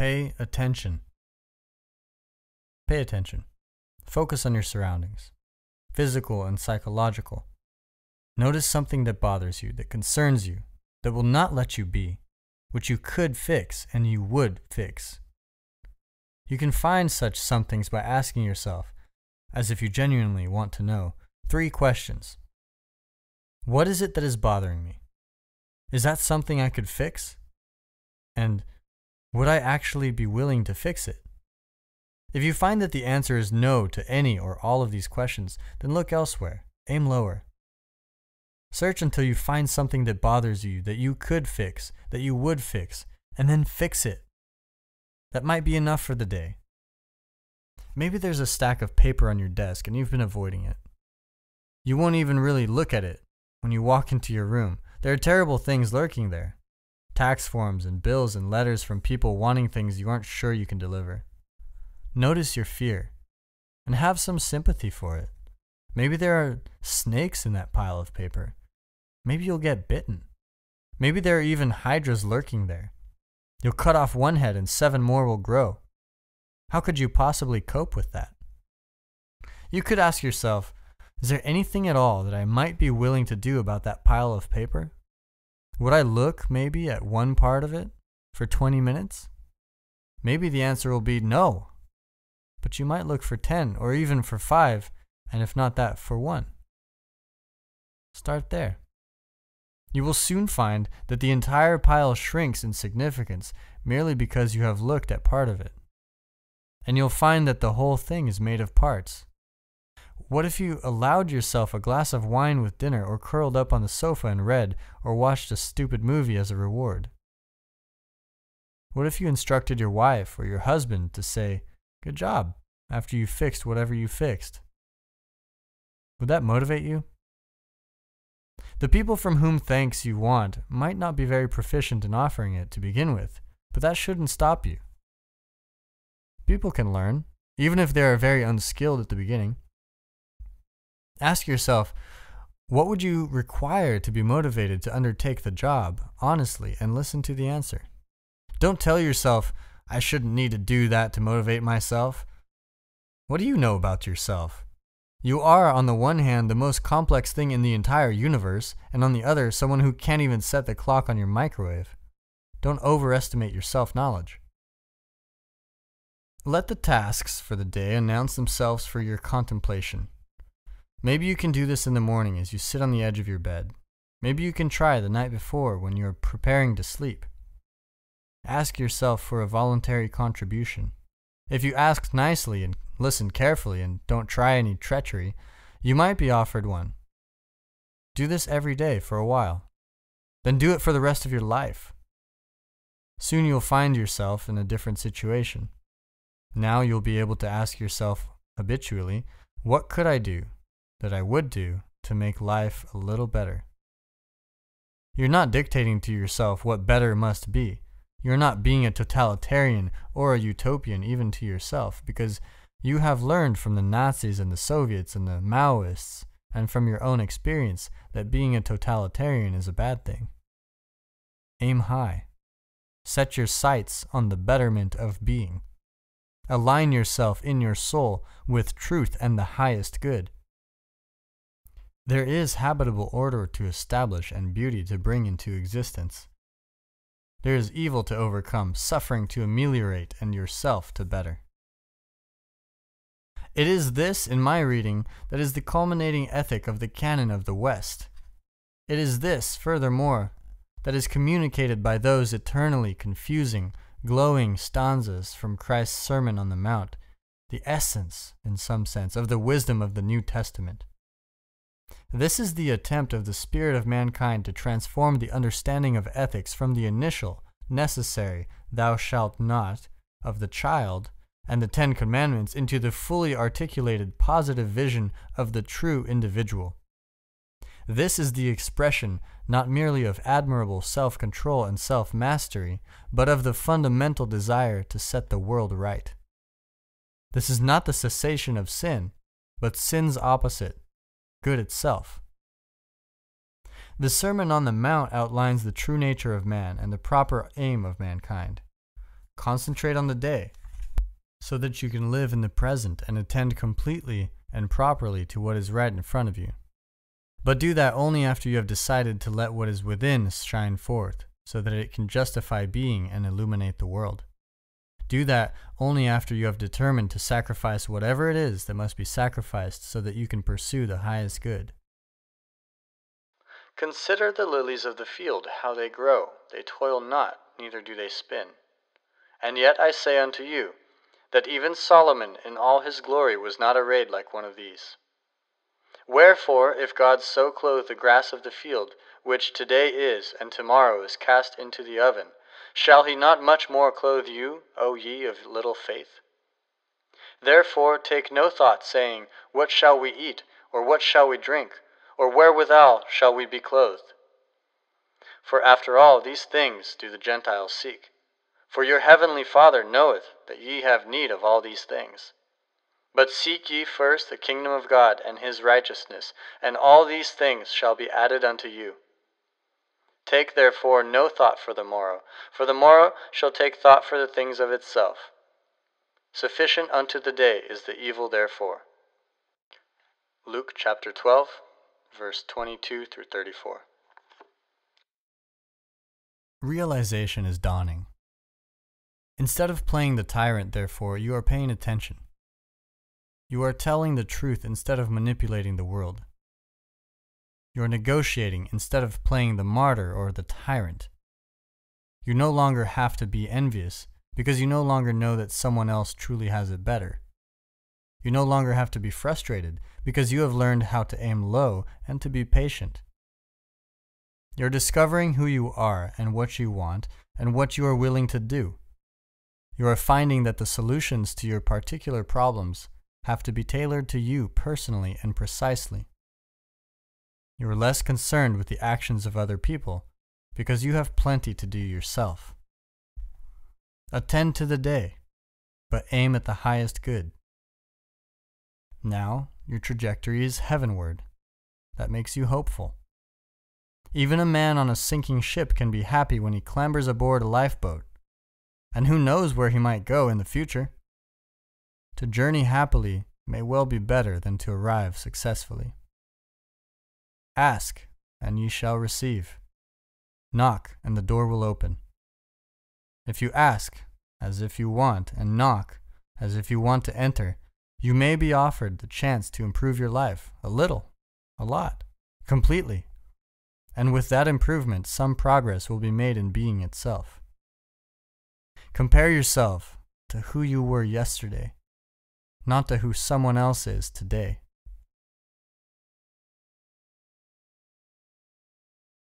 Pay attention. Pay attention. Focus on your surroundings, physical and psychological. Notice something that bothers you, that concerns you, that will not let you be, which you could fix and you would fix. You can find such somethings by asking yourself, as if you genuinely want to know, three questions. What is it that is bothering me? Is that something I could fix? And would I actually be willing to fix it? If you find that the answer is no to any or all of these questions, then look elsewhere. Aim lower. Search until you find something that bothers you, that you could fix, that you would fix, and then fix it. That might be enough for the day. Maybe there's a stack of paper on your desk and you've been avoiding it. You won't even really look at it when you walk into your room. There are terrible things lurking there tax forms and bills and letters from people wanting things you aren't sure you can deliver. Notice your fear and have some sympathy for it. Maybe there are snakes in that pile of paper. Maybe you'll get bitten. Maybe there are even hydras lurking there. You'll cut off one head and seven more will grow. How could you possibly cope with that? You could ask yourself, is there anything at all that I might be willing to do about that pile of paper? Would I look maybe at one part of it for 20 minutes? Maybe the answer will be no. But you might look for 10 or even for 5, and if not that, for 1. Start there. You will soon find that the entire pile shrinks in significance merely because you have looked at part of it. And you'll find that the whole thing is made of parts. What if you allowed yourself a glass of wine with dinner or curled up on the sofa and read or watched a stupid movie as a reward? What if you instructed your wife or your husband to say, Good job, after you fixed whatever you fixed? Would that motivate you? The people from whom thanks you want might not be very proficient in offering it to begin with, but that shouldn't stop you. People can learn, even if they are very unskilled at the beginning. Ask yourself, what would you require to be motivated to undertake the job, honestly, and listen to the answer? Don't tell yourself, I shouldn't need to do that to motivate myself. What do you know about yourself? You are, on the one hand, the most complex thing in the entire universe, and on the other, someone who can't even set the clock on your microwave. Don't overestimate your self knowledge. Let the tasks for the day announce themselves for your contemplation. Maybe you can do this in the morning as you sit on the edge of your bed. Maybe you can try the night before when you are preparing to sleep. Ask yourself for a voluntary contribution. If you ask nicely and listen carefully and don't try any treachery, you might be offered one. Do this every day for a while. Then do it for the rest of your life. Soon you'll find yourself in a different situation. Now you'll be able to ask yourself habitually, what could I do that I would do to make life a little better? You're not dictating to yourself what better must be. You're not being a totalitarian or a utopian even to yourself because you have learned from the Nazis and the Soviets and the Maoists and from your own experience that being a totalitarian is a bad thing. Aim high. Set your sights on the betterment of being. Align yourself in your soul with truth and the highest good. There is habitable order to establish and beauty to bring into existence. There is evil to overcome, suffering to ameliorate, and yourself to better. It is this, in my reading, that is the culminating ethic of the canon of the West. It is this, furthermore, that is communicated by those eternally confusing, glowing stanzas from Christ's Sermon on the Mount, the essence, in some sense, of the wisdom of the New Testament. This is the attempt of the spirit of mankind to transform the understanding of ethics from the initial, necessary, thou shalt not, of the child and the Ten Commandments into the fully articulated positive vision of the true individual. This is the expression not merely of admirable self control and self mastery, but of the fundamental desire to set the world right. This is not the cessation of sin, but sin's opposite, good itself. The Sermon on the Mount outlines the true nature of man and the proper aim of mankind. Concentrate on the day so that you can live in the present and attend completely and properly to what is right in front of you. But do that only after you have decided to let what is within shine forth, so that it can justify being and illuminate the world. Do that only after you have determined to sacrifice whatever it is that must be sacrificed so that you can pursue the highest good. Consider the lilies of the field, how they grow. They toil not, neither do they spin. And yet I say unto you, that even Solomon in all his glory was not arrayed like one of these. Wherefore, if God so clothe the grass of the field, which today is, and tomorrow is cast into the oven, shall he not much more clothe you, O ye of little faith? Therefore take no thought, saying, What shall we eat, or what shall we drink, or wherewithal shall we be clothed? For after all these things do the Gentiles seek. For your heavenly Father knoweth that ye have need of all these things. But seek ye first the kingdom of God and his righteousness, and all these things shall be added unto you. Take therefore no thought for the morrow, for the morrow shall take thought for the things of itself. Sufficient unto the day is the evil therefore. Luke chapter 12, verse 22 through 34. Realization is dawning. Instead of playing the tyrant, therefore, you are paying attention. You are telling the truth instead of manipulating the world. You are negotiating instead of playing the martyr or the tyrant. You no longer have to be envious because you no longer know that someone else truly has it better. You no longer have to be frustrated because you have learned how to aim low and to be patient. You're discovering who you are and what you want and what you are willing to do. You are finding that the solutions to your particular problems have to be tailored to you personally and precisely. You are less concerned with the actions of other people because you have plenty to do yourself. Attend to the day, but aim at the highest good. Now your trajectory is heavenward. That makes you hopeful. Even a man on a sinking ship can be happy when he clambers aboard a lifeboat and who knows where he might go in the future. To journey happily may well be better than to arrive successfully. Ask, and ye shall receive. Knock, and the door will open. If you ask, as if you want, and knock, as if you want to enter, you may be offered the chance to improve your life a little, a lot, completely. And with that improvement, some progress will be made in being itself. Compare yourself to who you were yesterday, not to who someone else is today.